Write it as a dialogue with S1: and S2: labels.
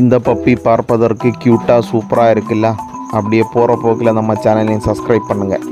S1: இந்த பப்பி பார்ப்பதற்கு க்யூட்டாக சூப்பராக இருக்குல்ல? அப்படியே போகிற போக்கில் நம்ம சேனலையும் சப்ஸ்கிரைப் பண்ணுங்கள்